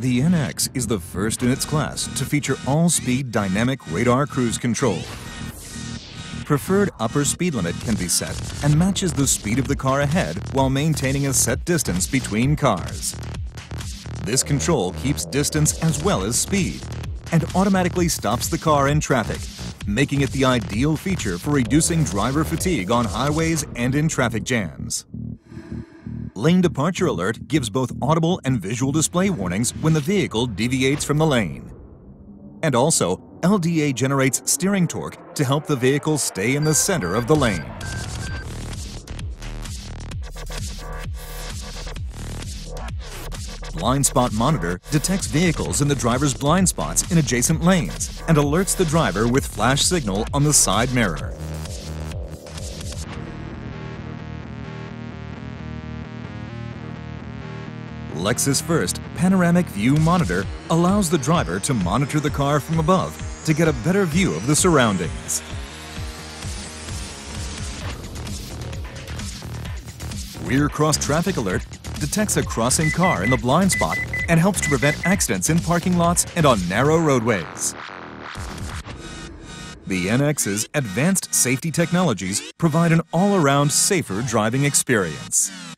The NX is the first in its class to feature all-speed dynamic radar cruise control. Preferred upper speed limit can be set and matches the speed of the car ahead while maintaining a set distance between cars. This control keeps distance as well as speed and automatically stops the car in traffic, making it the ideal feature for reducing driver fatigue on highways and in traffic jams. Lane Departure Alert gives both audible and visual display warnings when the vehicle deviates from the lane. And also, LDA generates steering torque to help the vehicle stay in the center of the lane. Blind Spot Monitor detects vehicles in the driver's blind spots in adjacent lanes and alerts the driver with flash signal on the side mirror. Lexus First Panoramic View Monitor allows the driver to monitor the car from above to get a better view of the surroundings. Rear Cross Traffic Alert detects a crossing car in the blind spot and helps to prevent accidents in parking lots and on narrow roadways. The NX's advanced safety technologies provide an all-around safer driving experience.